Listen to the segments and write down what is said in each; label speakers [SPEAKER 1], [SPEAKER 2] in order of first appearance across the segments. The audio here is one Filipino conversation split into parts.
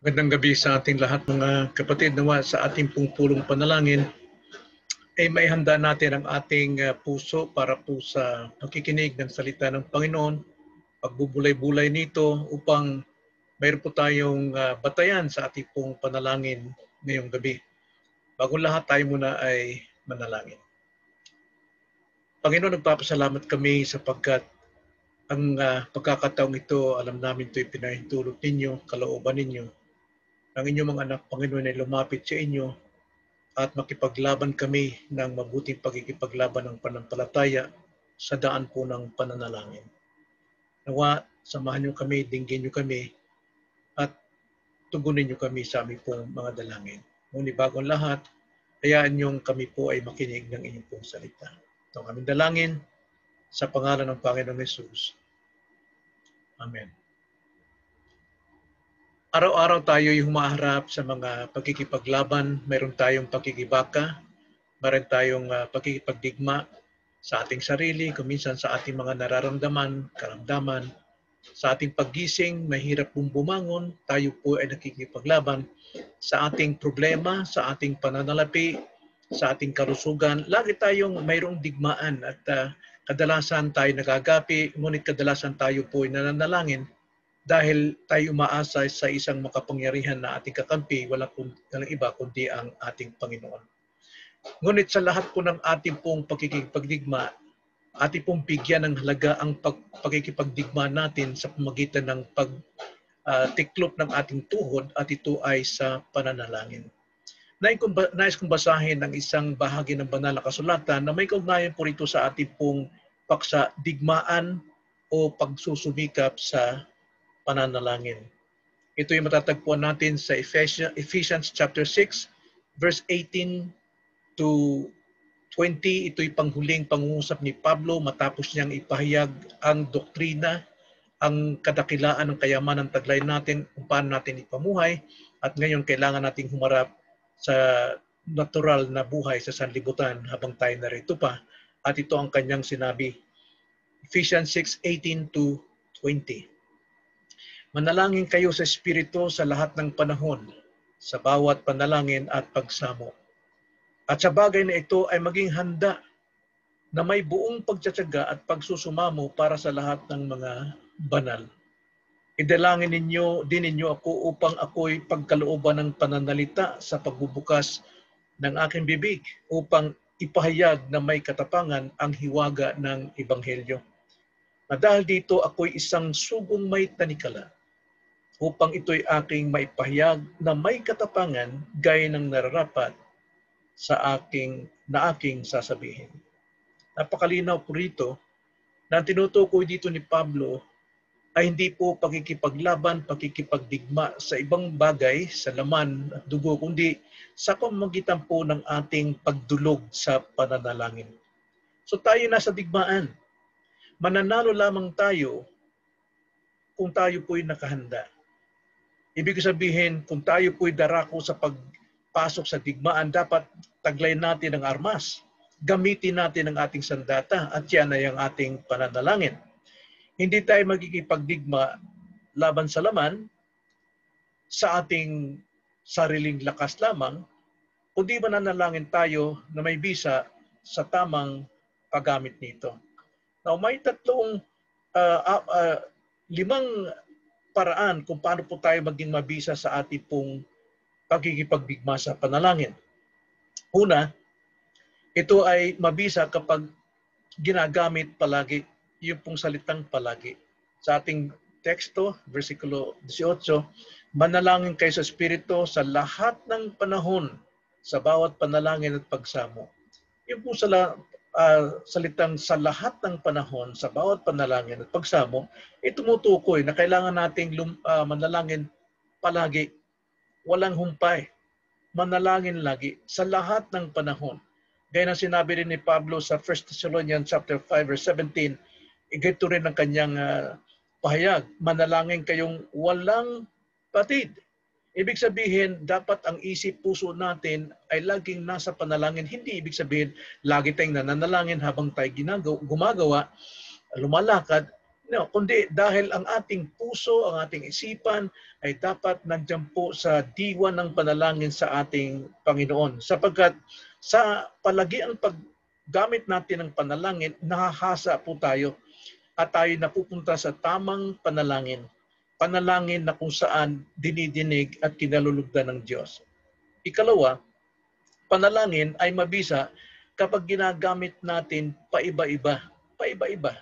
[SPEAKER 1] Magandang gabi sa ating lahat mga kapatid. Nawa sa ating pong pulong panalangin ay may handa natin ang ating uh, puso para po sa pakikinig ng salita ng Panginoon, pagbubulay-bulay nito upang mayroon po tayong uh, batayan sa ating pong panalangin ngayong gabi. Bago lahat tayo muna ay manalangin. Panginoon, nagpapasalamat kami sapagkat ang uh, pagkakataong ito, alam namin ito pinahintulot ninyo, kalooban ninyo, ang inyong mga anak, Panginoon, ay lumapit sa inyo at makipaglaban kami ng mabuting pagkikipaglaban ng panampalataya sa daan po ng pananalangin. Nawa, samahan niyo kami, dinggin niyo kami, at tugunin niyo kami sa aming pong mga dalangin. Ngunit bagong lahat, hayaan niyong kami po ay makinig ng inyong pong salita. Ito ang aming dalangin sa pangalan ng Panginoong Yesus. Amen. Araw-araw tayo yung humaharap sa mga pagkikipaglaban. Mayroon tayong pagkikibaka, mayroon tayong uh, pagkikipagdigma sa ating sarili, kuminsan sa ating mga nararamdaman, karamdaman. Sa ating paggising, mahirap pong bumangon, tayo po ay nakikipaglaban sa ating problema, sa ating pananalapi, sa ating karusugan. Lagi tayong mayroong digmaan at uh, kadalasan tayo nagagapi, ngunit kadalasan tayo po ay nananalangin dahil tayo umaasa sa isang makapangyarihan na ating kakampi, wala kung, walang iba kundi ang ating Panginoon. Ngunit sa lahat po ng ating pong pagkikipagdigma, ating pong bigyan ng halaga ang pag, pagkikipagdigma natin sa pamagitan ng pag uh, tiklop ng ating tuhod at ito ay sa pananalangin. Nais kong basahin ang isang bahagi ng banal na kasulatan na may kaugnayan po rito sa ating pong paksa digmaan o pagsusumikap sa pananalangin. Ito yung matatagpuan natin sa Ephesians, chapter 6 verse 18 to 20. Ito'y panghuling pangungusap ni Pablo matapos niyang ipahayag ang doktrina, ang kadakilaan ng kayamanan ng taglay natin kung paano natin ipamuhay at ngayon kailangan nating humarap sa natural na buhay sa sanlibutan habang tayo narito pa. At ito ang kanyang sinabi. Ephesians 6:18 to 20. Manalangin kayo sa Espiritu sa lahat ng panahon, sa bawat panalangin at pagsamo. At sa bagay na ito ay maging handa na may buong pagtsatsaga at pagsusumamo para sa lahat ng mga banal. Idalangin ninyo din ninyo ako upang ako'y pagkalooban ng pananalita sa pagbubukas ng aking bibig upang ipahayag na may katapangan ang hiwaga ng Ebanghelyo. Na dahil dito ako'y isang sugong may tanikala upang ito'y aking maipahayag na may katapangan gaya ng nararapat sa aking na aking sasabihin. Napakalinaw po rito na tinutukoy dito ni Pablo ay hindi po pakikipaglaban, pakikipagdigma sa ibang bagay, sa laman at dugo, kundi sa pamamagitan po ng ating pagdulog sa pananalangin. So tayo nasa digmaan. Mananalo lamang tayo kung tayo po'y nakahanda. Ibig sabihin, kung tayo po'y darako sa pagpasok sa digmaan, dapat taglay natin ang armas. Gamitin natin ang ating sandata at yan ay ang ating pananalangin. Hindi tayo magkikipagdigma laban sa laman sa ating sariling lakas lamang, kundi mananalangin tayo na may bisa sa tamang paggamit nito. Now, may tatlong uh, uh, limang paraan kung paano po tayo maging mabisa sa ating pong pagkikipagdigma sa panalangin. Una, ito ay mabisa kapag ginagamit palagi yung pong salitang palagi. Sa ating teksto, versikulo 18, manalangin kayo sa Espiritu sa lahat ng panahon, sa bawat panalangin at pagsamo. Yung po sa uh, salitang sa lahat ng panahon, sa bawat panalangin at pagsamo, ay tumutukoy na kailangan nating lum, uh, manalangin palagi, walang humpay. Manalangin lagi sa lahat ng panahon. Gaya ng sinabi rin ni Pablo sa 1 Thessalonians chapter 5 verse 17, igito rin ang kanyang uh, pahayag, manalangin kayong walang patid. Ibig sabihin, dapat ang isip puso natin ay laging nasa panalangin. Hindi ibig sabihin, lagi tayong nananalangin habang tayo ginagawa, gumagawa, lumalakad. No, kundi dahil ang ating puso, ang ating isipan ay dapat nandiyan po sa diwa ng panalangin sa ating Panginoon. Sapagkat sa palagi ang paggamit natin ng panalangin, nahahasa po tayo at tayo napupunta sa tamang panalangin. Panalangin na kung saan dinidinig at kinalulugdan ng Diyos. Ikalawa, panalangin ay mabisa kapag ginagamit natin paiba-iba. Paiba-iba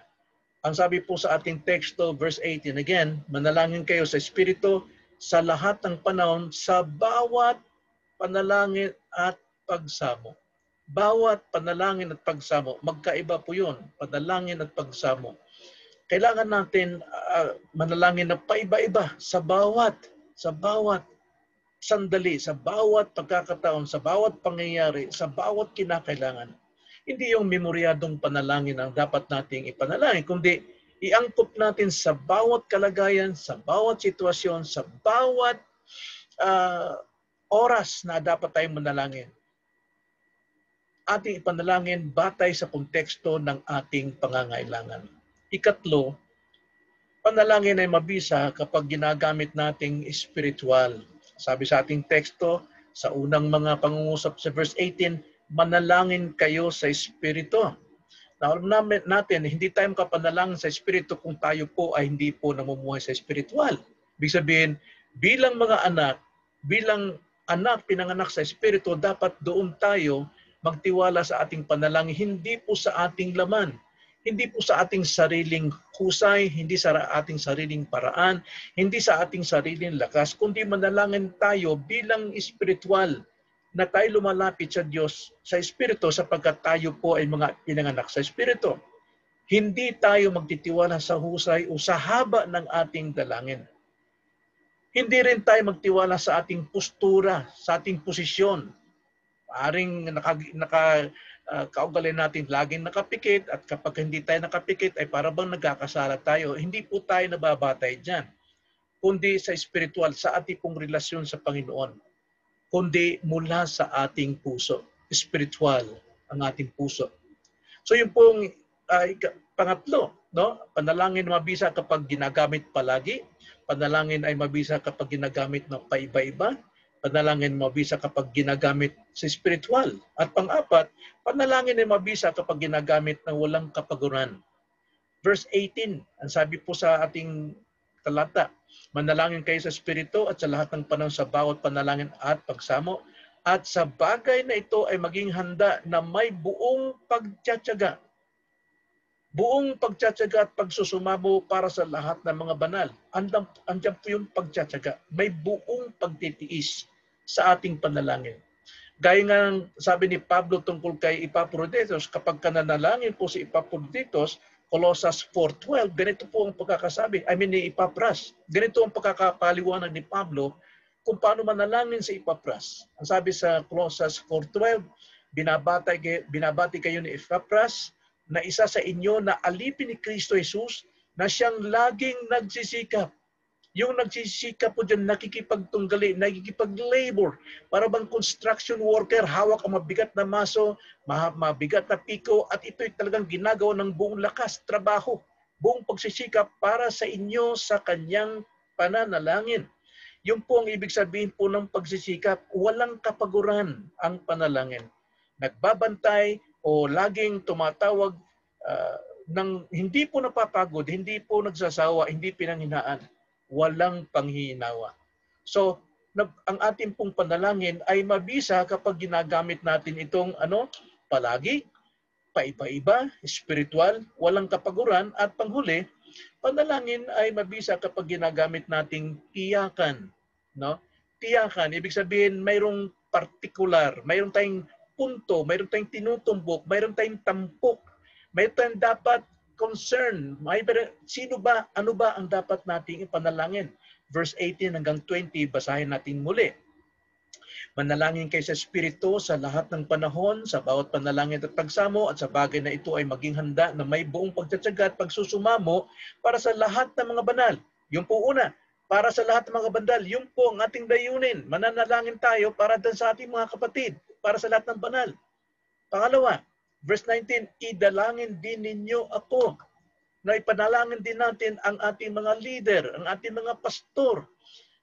[SPEAKER 1] ang sabi po sa ating teksto, verse 18, again, manalangin kayo sa Espiritu sa lahat ng panahon sa bawat panalangin at pagsamo. Bawat panalangin at pagsamo, magkaiba po yun, panalangin at pagsamo. Kailangan natin uh, manalangin na paiba-iba sa bawat, sa bawat sandali, sa bawat pagkakataon, sa bawat pangyayari, sa bawat kinakailangan hindi yung memoryadong panalangin ang dapat nating ipanalangin, kundi iangkop natin sa bawat kalagayan, sa bawat sitwasyon, sa bawat uh, oras na dapat tayong manalangin. Ating ipanalangin batay sa konteksto ng ating pangangailangan. Ikatlo, panalangin ay mabisa kapag ginagamit nating spiritual. Sabi sa ating teksto, sa unang mga pangungusap sa verse 18, manalangin kayo sa Espiritu. Na alam namin natin, hindi tayo makapanalangin sa Espiritu kung tayo po ay hindi po namumuhay sa spiritual. Ibig sabihin, bilang mga anak, bilang anak pinanganak sa Espiritu, dapat doon tayo magtiwala sa ating panalangin, hindi po sa ating laman, hindi po sa ating sariling husay, hindi sa ating sariling paraan, hindi sa ating sariling lakas, kundi manalangin tayo bilang espiritual na tayo lumalapit sa Diyos sa Espiritu sapagkat tayo po ay mga pinanganak sa Espiritu. Hindi tayo magtitiwala sa husay o sa haba ng ating dalangin. Hindi rin tayo magtiwala sa ating postura, sa ating posisyon. Paring naka, naka uh, kaugali natin laging nakapikit at kapag hindi tayo nakapikit ay para bang nagkakasala tayo. Hindi po tayo nababatay dyan. Kundi sa spiritual, sa ating pong relasyon sa Panginoon kundi mula sa ating puso. Spiritual ang ating puso. So yung pong uh, pangatlo, no? panalangin mabisa kapag ginagamit palagi, panalangin ay mabisa kapag ginagamit ng paiba-iba, panalangin mabisa kapag ginagamit sa spiritual. At pang-apat, panalangin ay mabisa kapag ginagamit ng walang kapaguran. Verse 18, ang sabi po sa ating talata, Manalangin kayo sa Espiritu at sa lahat ng panahon sa bawat panalangin at pagsamo. At sa bagay na ito ay maging handa na may buong pagtsatsaga. Buong pagtsatsaga at pagsusumamo para sa lahat ng mga banal. Andam, andyan po yung pagtsatsaga. May buong pagtitiis sa ating panalangin. Gaya nga sabi ni Pablo tungkol kay Epaphroditus, kapag kananalangin po si Epaphroditus, Colossus 4.12, ganito po ang pagkakasabi, I mean ni Ipapras. Ganito ang pagkakapaliwanag ni Pablo kung paano manalangin si Ipapras. Ang sabi sa Colossus 4.12, binabati, binabati kayo ni Ipapras na isa sa inyo na alipin ni Kristo Jesus na siyang laging nagsisikap yung nagsisikap po dyan, nakikipagtunggali, nakikipag-labor. Para bang construction worker, hawak ang mabigat na maso, mabigat na piko, at ito'y talagang ginagawa ng buong lakas, trabaho, buong pagsisikap para sa inyo sa kanyang pananalangin. Yung po ang ibig sabihin po ng pagsisikap, walang kapaguran ang panalangin. Nagbabantay o laging tumatawag uh, ng hindi po napapagod, hindi po nagsasawa, hindi pinanghinaan walang panghihinawa. So, ang ating pong panalangin ay mabisa kapag ginagamit natin itong ano, palagi, paiba-iba, spiritual, walang kapaguran, at panghuli, panalangin ay mabisa kapag ginagamit nating tiyakan. No? Tiyakan, ibig sabihin mayroong particular, mayroong tayong punto, mayroong tayong tinutumbok, mayroong tayong tampok, mayroong tayong dapat concern. May, sino ba, ano ba ang dapat nating ipanalangin? Verse 18 hanggang 20, basahin natin muli. Manalangin kay sa Espiritu sa lahat ng panahon, sa bawat panalangin at pagsamo, at sa bagay na ito ay maging handa na may buong pagtsatsaga at pagsusumamo para sa lahat ng mga banal. Yung po una, para sa lahat ng mga bandal, yung po ang ating dayunin. Mananalangin tayo para sa ating mga kapatid, para sa lahat ng banal. Pangalawa, Verse 19, idalangin din ninyo ako. na ipanalangin din natin ang ating mga leader, ang ating mga pastor.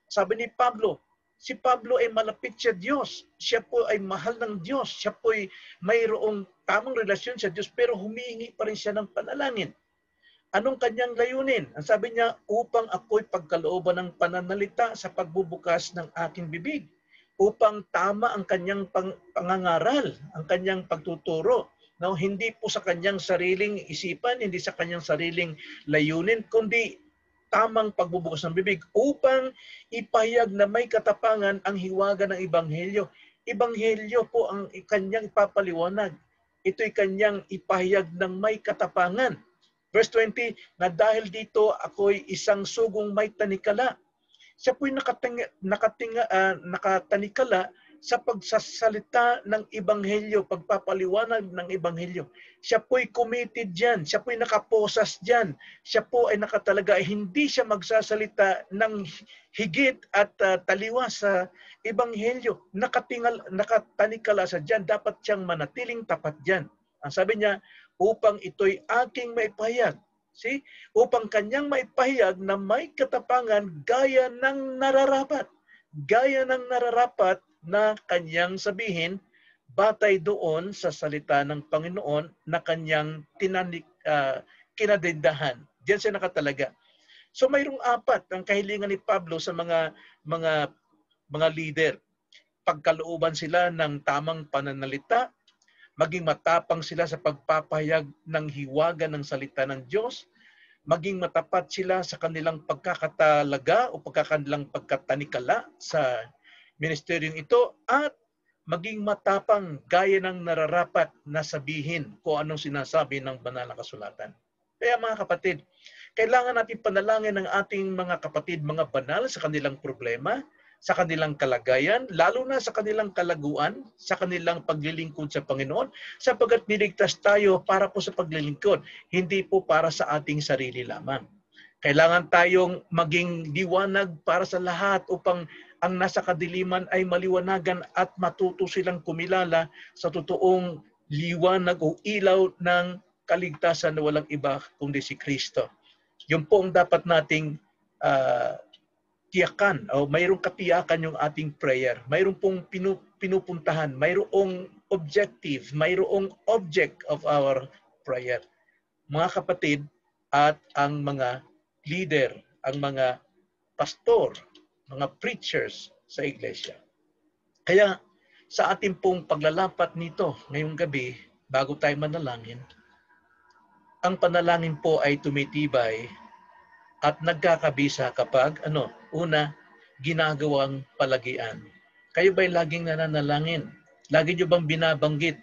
[SPEAKER 1] Sabi ni Pablo, si Pablo ay malapit sa Diyos. Siya po ay mahal ng Diyos. Siya po ay mayroong tamang relasyon sa Diyos pero humihingi pa rin siya ng panalangin. Anong kanyang layunin? Ang sabi niya, upang ako'y pagkalooban ng pananalita sa pagbubukas ng aking bibig. Upang tama ang kanyang pang, pangangaral, ang kanyang pagtuturo. No, hindi po sa kanyang sariling isipan, hindi sa kanyang sariling layunin, kundi tamang pagbubukas ng bibig upang ipahayag na may katapangan ang hiwaga ng Ebanghelyo. Ebanghelyo po ang kanyang ipapaliwanag. Ito'y kanyang ipahayag ng may katapangan. Verse 20, na dahil dito ako'y isang sugong may tanikala. Siya po'y nakatinga, nakatinga, uh, nakatanikala sa pagsasalita ng Ebanghelyo, pagpapaliwanag ng Ebanghelyo. Siya po'y committed dyan. Siya po'y nakaposas dyan. Siya po ay nakatalaga. Hindi siya magsasalita ng higit at uh, taliwa sa Ebanghelyo. Nakatingal, nakatanikala sa dyan. Dapat siyang manatiling tapat dyan. Ang sabi niya, upang ito'y aking maipahayag. See? Upang kanyang maipahayag na may katapangan gaya ng nararapat. Gaya ng nararapat na kanyang sabihin batay doon sa salita ng Panginoon na kanyang tinanik, uh, kinadindahan. Diyan siya nakatalaga. So mayroong apat ang kahilingan ni Pablo sa mga mga mga leader. Pagkalooban sila ng tamang pananalita, maging matapang sila sa pagpapahayag ng hiwaga ng salita ng Diyos, maging matapat sila sa kanilang pagkakatalaga o pagkakanilang pagkatanikala sa ministeryong ito at maging matapang gaya ng nararapat na sabihin kung anong sinasabi ng banal na kasulatan. Kaya mga kapatid, kailangan natin panalangin ng ating mga kapatid, mga banal sa kanilang problema, sa kanilang kalagayan, lalo na sa kanilang kalaguan, sa kanilang paglilingkod sa Panginoon, sapagkat niligtas tayo para po sa paglilingkod, hindi po para sa ating sarili lamang. Kailangan tayong maging liwanag para sa lahat upang ang nasa kadiliman ay maliwanagan at matuto silang kumilala sa totoong liwanag o ilaw ng kaligtasan na walang iba kundi si Kristo. Yun po ang dapat nating uh, tiyakan o mayroong katiyakan yung ating prayer. Mayroong pong pinu, pinupuntahan, mayroong objective, mayroong object of our prayer. Mga kapatid at ang mga leader, ang mga pastor, mga preachers sa iglesia. Kaya sa ating pong paglalapat nito ngayong gabi, bago tayo manalangin, ang panalangin po ay tumitibay at nagkakabisa kapag ano, una, ginagawang palagian. Kayo ba'y laging nananalangin? Lagi nyo bang binabanggit?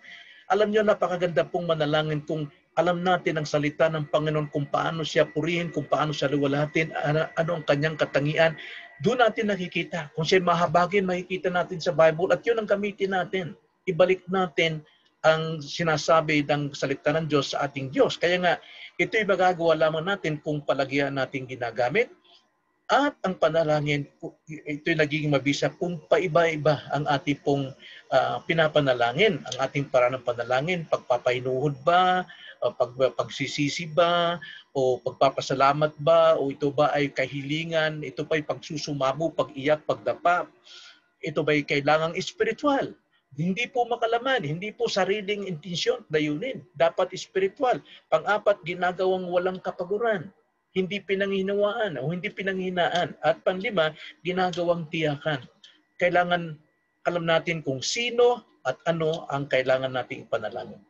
[SPEAKER 1] Alam nyo, napakaganda pong manalangin kung alam natin ang salita ng Panginoon kung paano siya purihin, kung paano siya luwalatin, ano, ano ang kanyang katangian. Doon natin nakikita. Kung siya mahabagin, makikita natin sa Bible at yun ang gamitin natin. Ibalik natin ang sinasabi ng salita ng Diyos sa ating Diyos. Kaya nga, ito'y magagawa lamang natin kung palagyan natin ginagamit. At ang panalangin, ito'y nagiging mabisa kung paiba-iba ang ating pong uh, pinapanalangin, ang ating paraan ng panalangin, pagpapainuhod ba, pag, pagsisisi ba, o pagpapasalamat ba, o ito ba ay kahilingan, ito ba'y pagsusumamo, pag-iyak, pagdapa, ito ba'y kailangang espiritual. Hindi po makalaman, hindi po sariling intensyon, dayunin. Dapat spiritual. Pang-apat, ginagawang walang kapaguran. Hindi pinanghinawaan o hindi pinanghinaan. At panlima, ginagawang tiyakan. Kailangan alam natin kung sino at ano ang kailangan nating ipanalangin.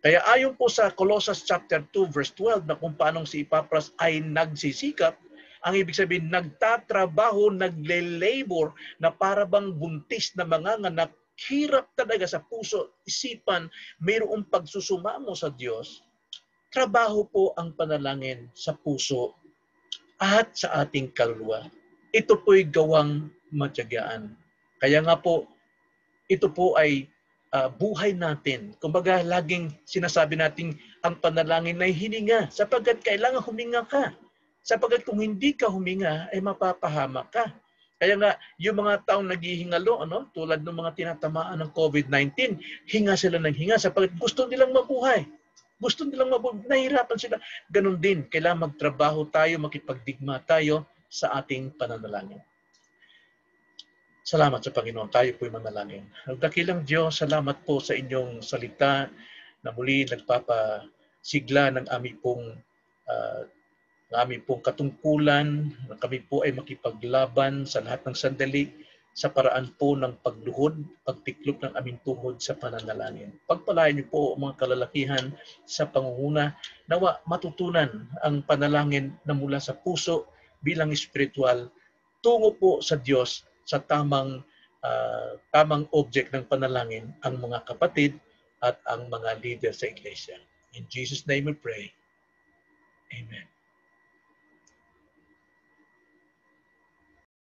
[SPEAKER 1] Kaya ayon po sa Colossus chapter 2 verse 12 na kung paanong si Epapras ay nagsisikap, ang ibig sabihin nagtatrabaho, nagle-labor na para bang buntis na mga nganak hirap talaga sa puso, isipan, mayroong pagsusumamo sa Diyos, trabaho po ang panalangin sa puso at sa ating kaluluwa. Ito po'y gawang matyagaan. Kaya nga po, ito po ay uh, buhay natin. Kumbaga, laging sinasabi natin ang panalangin ay hininga sapagkat kailangan huminga ka. Sapagkat kung hindi ka huminga, ay mapapahamak ka. Kaya nga, yung mga taong naghihingalo, ano, tulad ng mga tinatamaan ng COVID-19, hinga sila ng hinga sapagkat gusto nilang mabuhay. Gusto nilang mabuhay. Nahihirapan sila. Ganon din, kailangan magtrabaho tayo, makipagdigma tayo sa ating pananalangin. Salamat sa Panginoon. Tayo po'y manalangin. Ang dakilang Diyos, salamat po sa inyong salita na muli nagpapasigla ng aming pong uh, aming pong katungkulan kami po ay makipaglaban sa lahat ng sandali sa paraan po ng pagluhod, pagtiklop ng aming tuhod sa pananalangin. Pagpalayan niyo po mga kalalakihan sa pangunguna, nawa matutunan ang panalangin na mula sa puso bilang espiritual tungo po sa Diyos sa tamang uh, tamang object ng panalangin ang mga kapatid at ang mga leader sa iglesia. In Jesus' name we pray. Amen.